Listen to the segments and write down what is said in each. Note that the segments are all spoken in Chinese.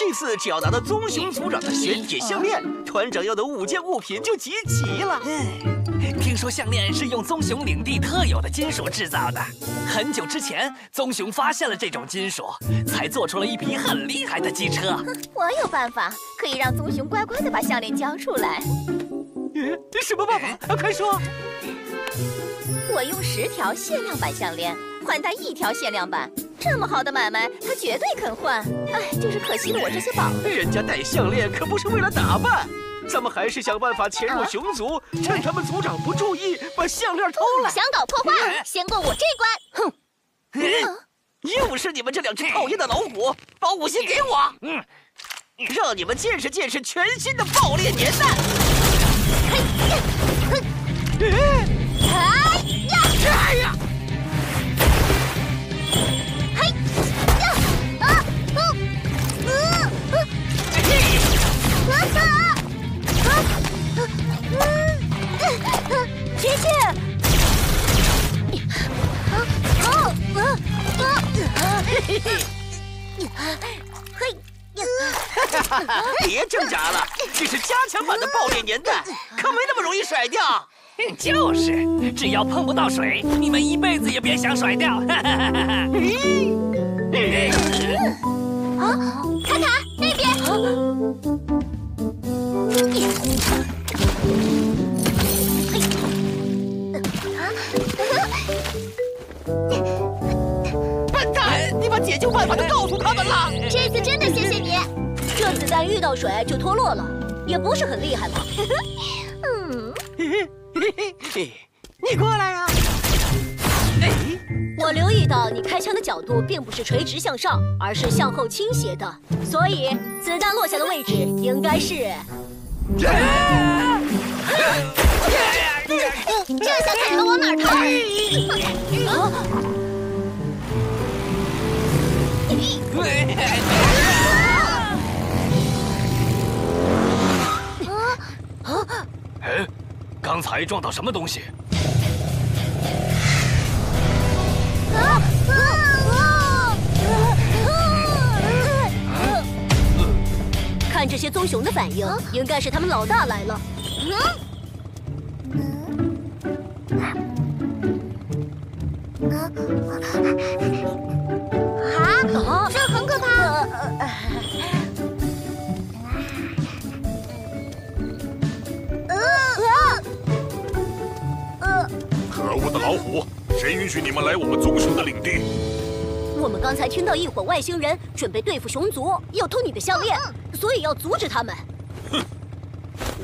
这次只要拿到棕熊族长的玄铁项链，团长要的五件物品就集齐了。听说项链是用棕熊领地特有的金属制造的。很久之前，棕熊发现了这种金属，才做出了一匹很厉害的机车。我有办法，可以让棕熊乖乖的把项链交出来。嗯什么办法？快说！我用十条限量版项链换他一条限量版，这么好的买卖，他绝对肯换。哎，就是可惜了我这些宝贝。人家戴项链可不是为了打扮，咱们还是想办法潜入熊族，趁他们族长不注意把项链偷了。想搞破坏，先过我这关。哼！又是你们这两只讨厌的老虎，把武器给我！嗯，让你们见识见识全新的爆裂年代！嘿，嘿，哎啊，绝技！啊，啊，啊，啊，嘿，别挣扎了，这是加强版的爆裂年代，可没那么容易甩掉。就是，只要碰不到水，你们一辈子也别想甩掉。啊，卡卡那边。办法都告诉他们了。这次真的谢谢你。这子弹遇到水就脱落了，也不是很厉害嘛？嗯。嘿嘿，你过来呀！哎，我留意到你开枪的角度并不是垂直向上，而是向后倾斜的，所以子弹落下的位置应该是……这下看你们往哪逃！啊！哎。刚才撞到什么东西？看这些棕熊的反应，应该是他们老大来了。啊！虎！谁允许你们来我们棕熊的领地？我们刚才听到一伙外星人准备对付熊族，要偷你的项链，所以要阻止他们。哼！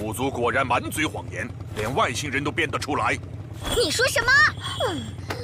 虎族果然满嘴谎言，连外星人都编得出来。你说什么？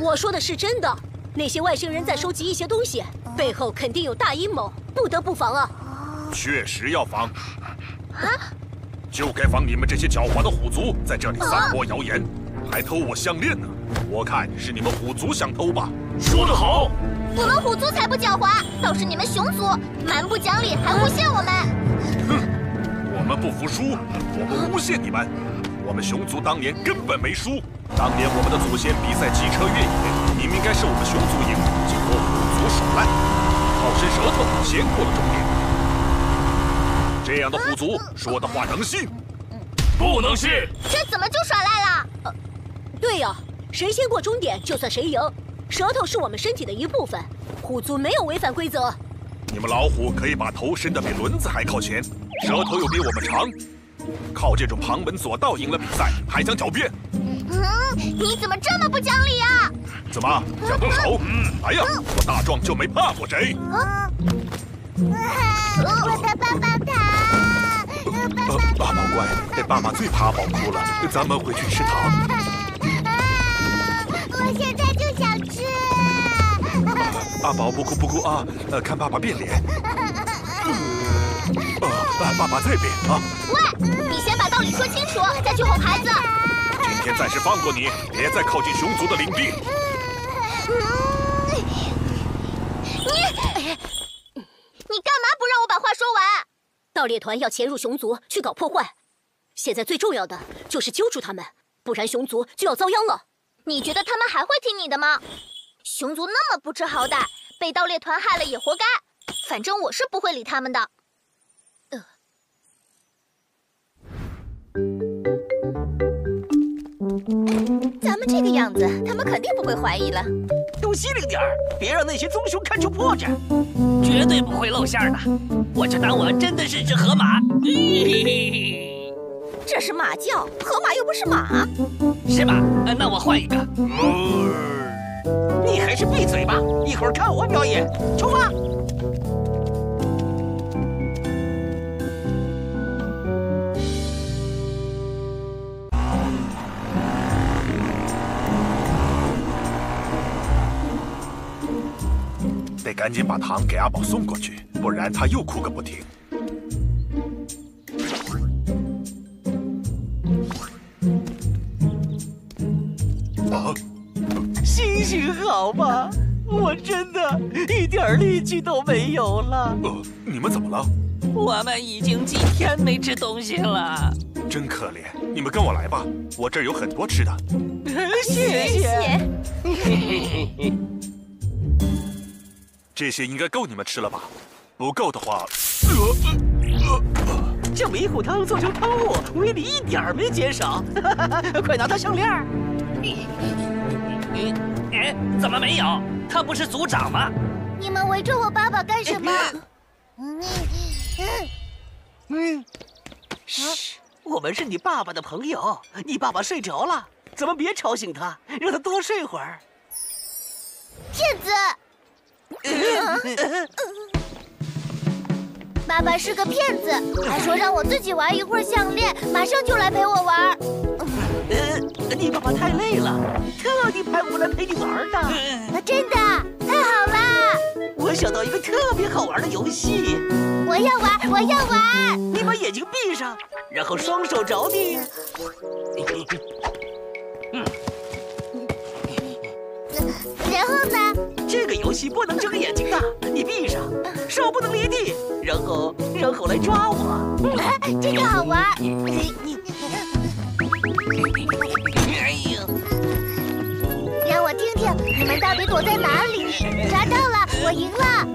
我说的是真的。那些外星人在收集一些东西，背后肯定有大阴谋，不得不防啊！确实要防。啊！就该防你们这些狡猾的虎族在这里散播谣言。还偷我项链呢！我看是你们虎族想偷吧？说得好！我们虎族才不狡猾，倒是你们熊族蛮不讲理，还诬陷我们。哼！我们不服输，我们诬陷你们。我们熊族当年根本没输。当年我们的祖先比赛机车越野，明明该是我们熊族赢，结果虎族耍赖，好伸舌头先过了终点。这样的虎族说的话能信？不能信！这怎么就耍赖了？对呀，谁先过终点就算谁赢。舌头是我们身体的一部分，虎族没有违反规则。你们老虎可以把头伸得比轮子还靠前，舌头又比我们长，靠这种旁门左道赢了比赛，还想狡辩？嗯，你怎么这么不讲理啊？怎么想动手？嗯来呀，我大壮就没怕过谁。我的棒棒糖！爸宝乖，爸爸最怕宝哭了，咱们回去吃糖。阿宝不哭不哭啊！呃，看爸爸变脸。啊，爸爸在变啊！喂，你先把道理说清楚，再去哄孩子。今天暂时放过你，别再靠近熊族的领地。你，你干嘛不让我把话说完？盗猎团要潜入熊族去搞破坏，现在最重要的就是揪住他们，不然熊族就要遭殃了。你觉得他们还会听你的吗？熊族那么不知好歹，被盗猎团害了也活该。反正我是不会理他们的。呃，咱们这个样子，他们肯定不会怀疑了。都机灵点儿，别让那些棕熊看出破绽，绝对不会露馅的。我就当我真的是只河马。这是马叫，河马又不是马。是吧？那我换一个。嗯你还是闭嘴吧，一会儿看我表演。出发！得赶紧把糖给阿宝送过去，不然他又哭个不停。好吧，我真的一点力气都没有了。呃，你们怎么了？我们已经几天没吃东西了。真可怜，你们跟我来吧，我这儿有很多吃的。谢谢。这些应该够你们吃了吧？不够的话，呃这迷糊汤做成汤物，威力一点没减少。快拿它项链怎么没有？他不是族长吗？你们围着我爸爸干什么？嗯，嘘，我们是你爸爸的朋友。你爸爸睡着了，咱们别吵醒他，让他多睡会儿。骗子！爸爸是个骗子，还说让我自己玩一会儿项链，马上就来陪我玩。呃，你爸爸太累了，特地派我来陪你玩的。啊，真的，太好了！我想到一个特别好玩的游戏，我要玩，我要玩。你把眼睛闭上，然后双手着地。嗯然后呢？这个游戏不能睁眼睛的，你闭上，手不能离地，然后然后来抓我。啊，这个好玩。你们到底躲在哪里。抓到了，我赢了。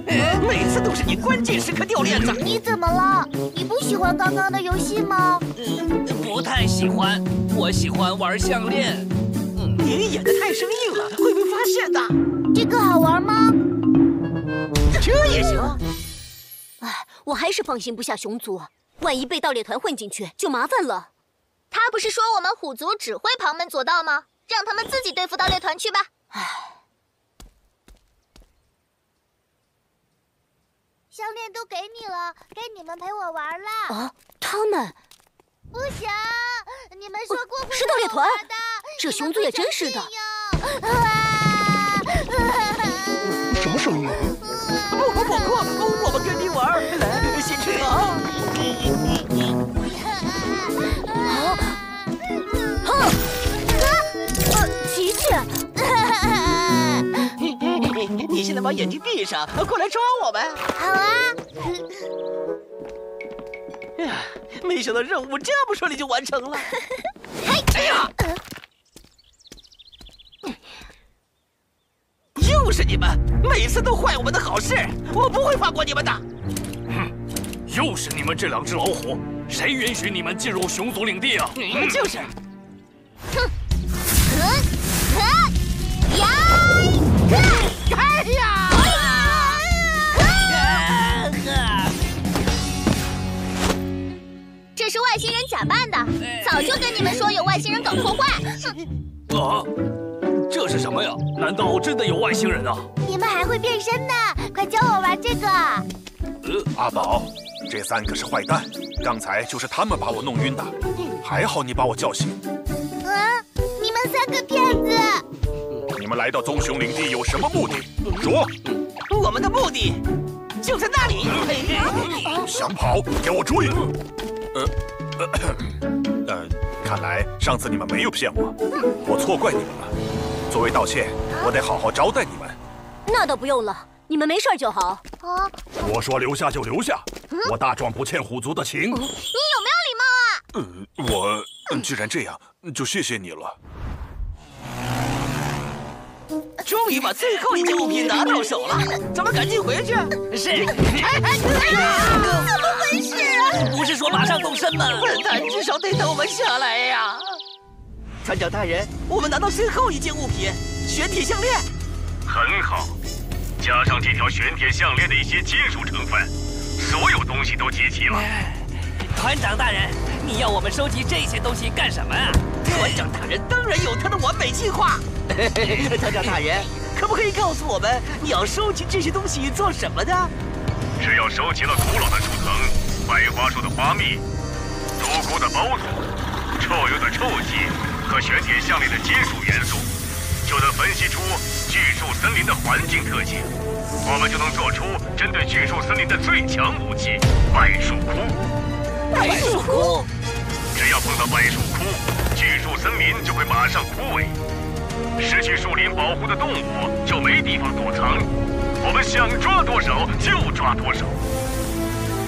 每次都是你关键时刻掉链子。你怎么了？你不喜欢刚刚的游戏吗？嗯，不太喜欢。我喜欢玩项链。嗯你演的太生硬了，会被发现的。这个好玩吗？这也行。哎，我还是放心不下熊族，万一被盗猎团混进去就麻烦了。他不是说我们虎族只会旁门左道吗？让他们自己对付盗猎团去吧。唉，项链都给你了，该你们陪我玩了。啊，他们不行，你们说过会是盗猎团这熊族也真是的。什么声音？不不不不，我们跟你玩，来，先吃糖。把眼睛闭上，过来抓我们。好啊，哎呀，没想到任务这么顺利就完成了。哎呀！又是你们，每次都坏我们的好事，我不会放过你们的。哼又是你们这两只老虎！谁允许你们进入熊族领地啊？就是，呀！这是外星人假扮的，早就跟你们说有外星人搞破坏。哼，啊，这是什么呀？难道真的有外星人啊？你们还会变身呢，快教我玩这个。呃，阿宝，这三个是坏蛋，刚才就是他们把我弄晕的，还好你把我叫醒。啊，你们三个骗子！你们来到棕熊领地有什么目的？说，我们的目的就在那里。想跑给我追！呃，呃，看来上次你们没有骗我，我错怪你们了。作为道歉，我得好好招待你们。那倒不用了，你们没事就好。啊，我说留下就留下，我大壮不欠虎族的情。你有没有礼貌啊？呃，我嗯既然这样，就谢谢你了。终于把最后一件物品拿到手了，咱们赶紧回去。是，哎哎呀怎么回事啊？不是说马上动身吗？笨蛋，至少得等我们下来呀。船长大人，我们拿到最后一件物品——玄铁项链。很好，加上这条玄铁项链的一些金属成分，所有东西都集齐了。团长大人，你要我们收集这些东西干什么啊？团长大人当然有他的完美计划。团长大人，可不可以告诉我们，你要收集这些东西做什么呢？只要收集了古老的树藤、白桦树的花蜜、毒菇的包土、臭鼬的臭气和玄铁项链的金属元素，就能分析出巨树森林的环境特性。我们就能做出针对巨树森林的最强武器——柏树枯。柏树枯，只要碰到柏树枯，巨树森林就会马上枯萎，失去树林保护的动物就没地方躲藏。我们想抓多少就抓多少。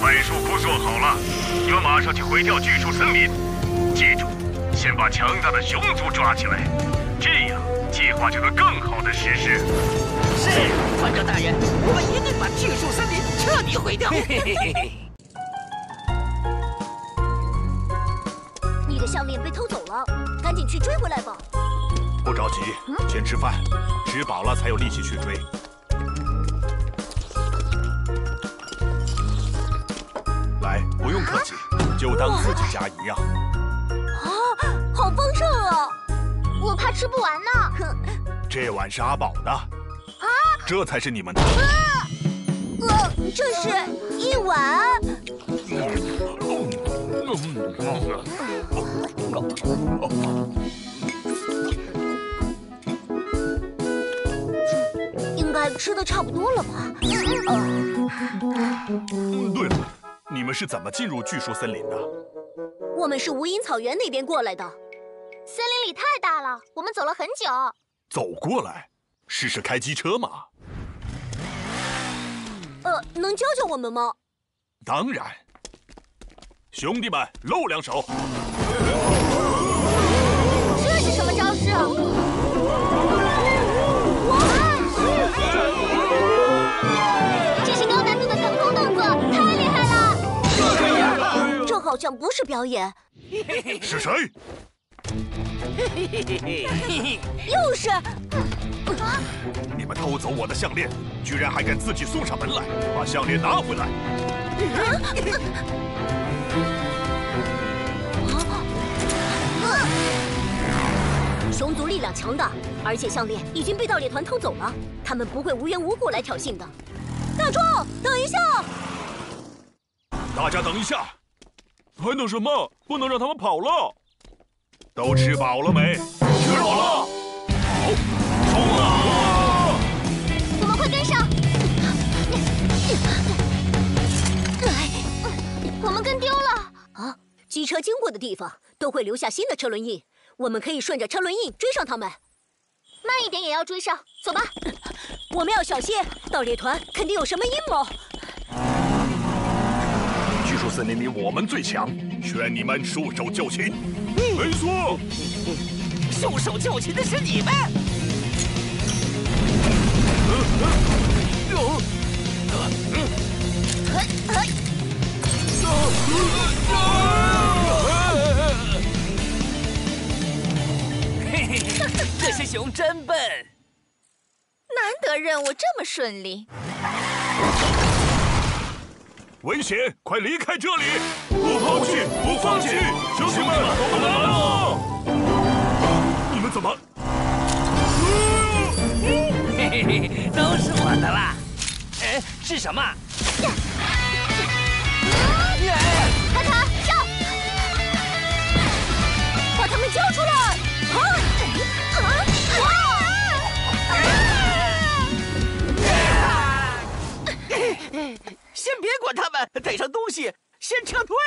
柏树枯做好了，你们马上去毁掉巨树森林。记住，先把强大的熊族抓起来，这样计划就能更好的实施。是，团长大人，我们一定把巨树森林彻底毁掉。项链被偷走了，赶紧去追回来吧。不着急，先吃饭，吃饱了才有力气去追。来，不用客气，就当自己家一样。啊，好丰盛啊！我怕吃不完呢。这碗是阿宝的，啊，这才是你们的。呃，这是一碗。应该吃的差不多了吧？对了，你们是怎么进入巨树森林的？我们是无垠草原那边过来的。森林里太大了，我们走了很久。走过来，试试开机车吗？呃，能教教我们吗？当然。兄弟们，露两手！这是什么招式？哇这是高难度的腾空动作，太厉害了！这好像不是表演。是谁？又是！你们偷走我的项链，居然还敢自己送上门来，把项链拿回来！熊族力量强大，而且项链已经被盗猎团偷走了，他们不会无缘无故来挑衅的。大壮，等一下！大家等一下，还等什么？不能让他们跑了！都吃饱了没？吃饱了。好，冲啊！我们快跟上！我们跟丢了啊！机车经过的地方都会留下新的车轮印，我们可以顺着车轮印追上他们。慢一点也要追上，走吧。我们要小心，盗猎团肯定有什么阴谋。据说森林里我们最强，劝你们束手就擒。没错，束手就擒的是你们。嘿嘿，这些熊真笨。难得任务这么顺利。危险！快离开这里！不抛弃，不放弃，兄弟们，我们来了！你们怎么？嘿嘿嘿，都是我的啦！哎，是什么？卡卡，上！把他们交出来！先别管他们，带上东西，先撤退。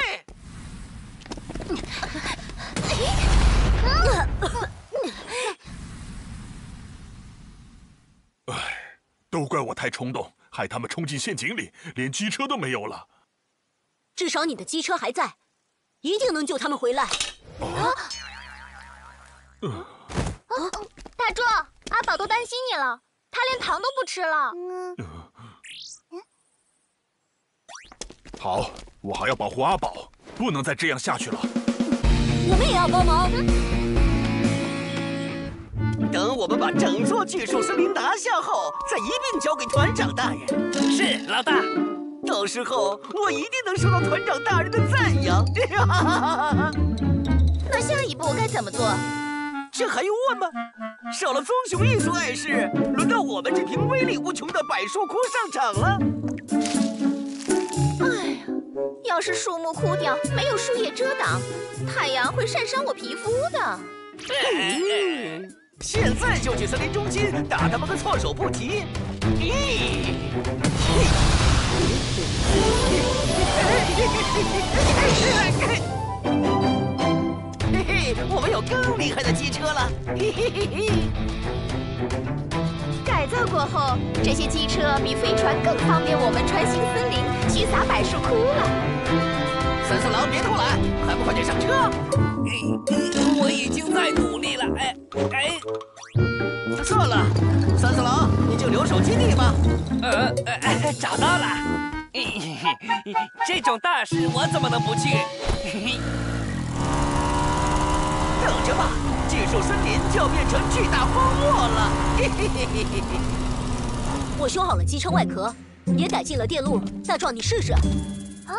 哎，都怪我太冲动，害他们冲进陷阱里，连机车都没有了。至少你的机车还在，一定能救他们回来。啊！大壮，阿宝都担心你了，他连糖都不吃了。好，我还要保护阿宝，不能再这样下去了。我们也要帮忙。等我们把整座巨树森林拿下后，再一并交给团长大人。是老大。到时候我一定能受到团长大人的赞扬。那下一步该怎么做？这还用问吗？少了棕熊艺术碍事，轮到我们这瓶威力无穷的柏树枯上场了。要是树木枯掉，没有树叶遮挡，太阳会晒伤我皮肤的。现在就去森林中心打他们个措手不及。咦！嘿嘿，我们有更厉害的机车了！嘿嘿嘿嘿。改造过后，这些机车比飞船更方便我们穿行森林、去撒柏树枯了。三色狼，别偷懒，还不快点上车！我已经在努力了。哎哎，算了，三色狼，你就留守基地吧。呃，找到了。这种大事我怎么能不去？等着吧，巨树森林就要变成巨大荒漠了。嘿嘿嘿嘿嘿嘿。我修好了机车外壳，也改进了电路。大壮，你试试。啊，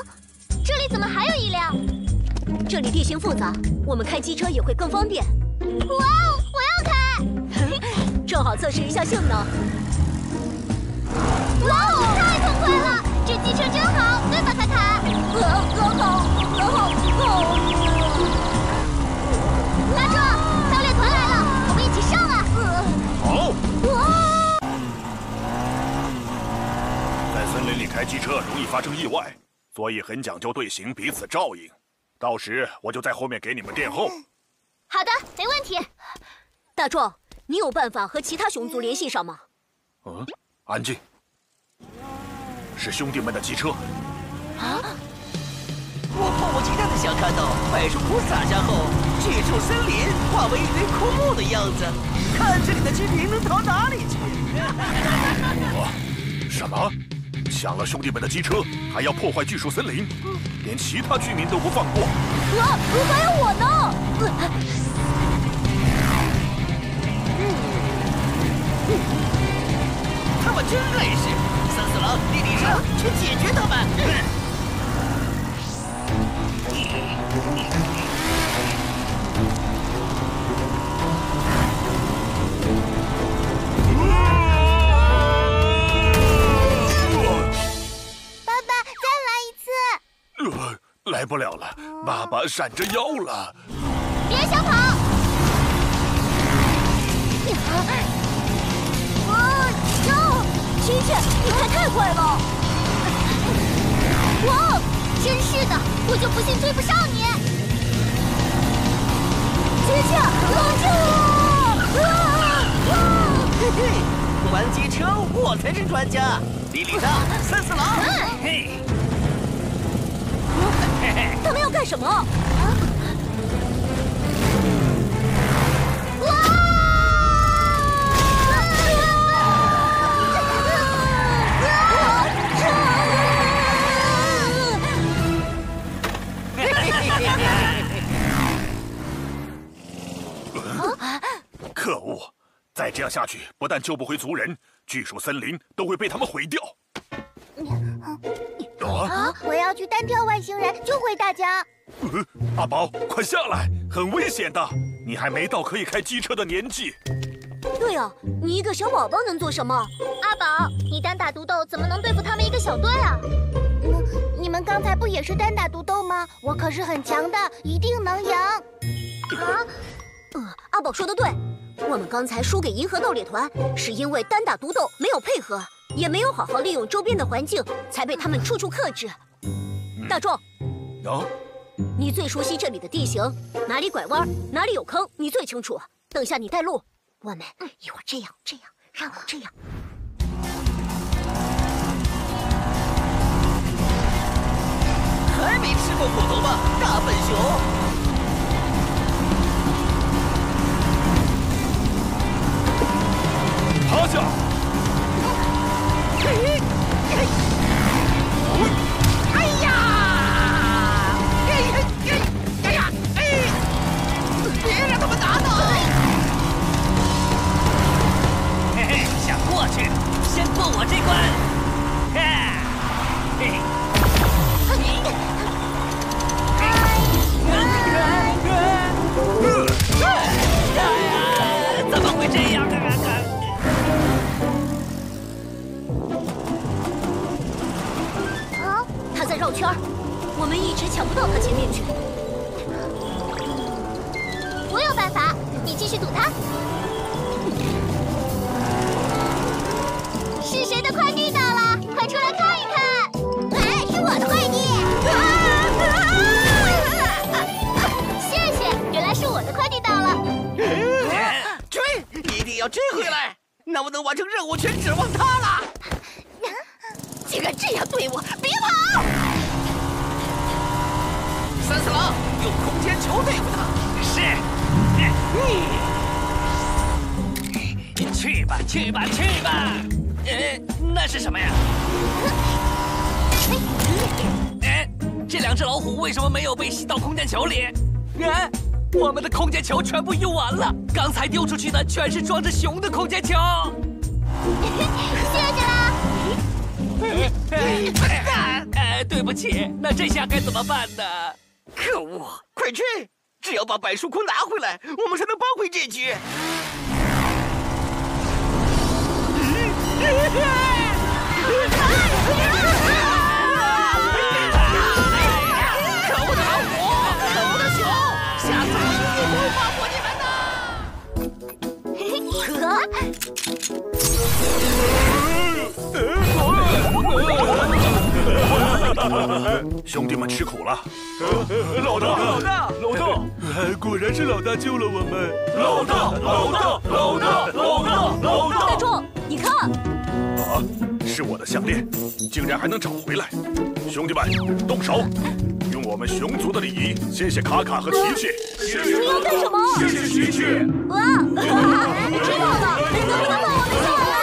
这里怎么还有一辆？这里地形复杂，我们开机车也会更方便。哇哦，我要开！正好测试一下性能。哇哦，太痛快了！这机车真好，对吧，卡卡？很很好，很好，发生意外，所以很讲究队形，彼此照应。到时我就在后面给你们殿后。好的，没问题。大壮，你有办法和其他熊族联系上吗？嗯，安静。是兄弟们的机车。啊！我迫不及待的想看到柏树枯洒下后，巨树森林化为一堆枯木的样子，看这里的居民能逃哪里去？什么？抢了兄弟们的机车，还要破坏巨树森林，连其他居民都不放过？啊！还有我呢！他们真碍事！三四郎、弟弟生，去解决他们！来不了了，爸爸闪着腰了。别想跑！啊！哟，琪琪，你开太快了！哇，真是的，我就不信追不上你！琪琪，冷静啊！嘿嘿，玩机车我才是专家。莉莉莎，三四郎，嘿，他们要干什么？可恶！再这样下去，不但救不回族人，巨树森林都会被他们毁掉。啊！我要去单挑外星人，救回大家。呃，阿宝，快下来，很危险的，你还没到可以开机车的年纪。对呀，你一个小宝宝能做什么？阿宝，你单打独斗怎么能对付他们一个小队啊？你们刚才不也是单打独斗吗？我可是很强的，一定能赢。啊？呃，阿宝说的对，我们刚才输给银河盗猎团，是因为单打独斗没有配合，也没有好好利用周边的环境，才被他们处处克制。大壮，有，你最熟悉这里的地形，哪里拐弯，哪里有坑，你最清楚。等下你带路，我们一会儿这样这样，让我这样。还没吃过苦头吧，大笨熊！趴下！哎呀！哎呀！哎呀！哎！别让他们打倒！嘿嘿，想过去，先过我这关。怎么会这样？们一直抢不到他前面去。我有办法，你继续堵他。是谁的快递到了？快出来看一看！哎，是我的快递！谢谢，原来是我的快递到了。追，一定要追回来！能不能完成任务全指望他了。竟然这样对我，三四郎用空间球对付他。是。你去吧，去吧，去吧。呃，那是什么呀？哎，这两只老虎为什么没有被吸到空间球里？哎，我们的空间球全部用完了，刚才丢出去的全是装着熊的空间球。谢谢啦。哎，对不起，那这下该怎么办呢？可恶！快去！只要把百树枯拿回来，我们才能扳回这局。大救了我们。老大，老大，老大，老大，老大！大壮，你看，啊，是我的项链，竟然还能找回来！兄弟们，动手！用我们熊族的礼仪，谢谢卡卡和琪琪。谢你要干什么？谢谢琪琪。哇，知道了，能不能放我们下来？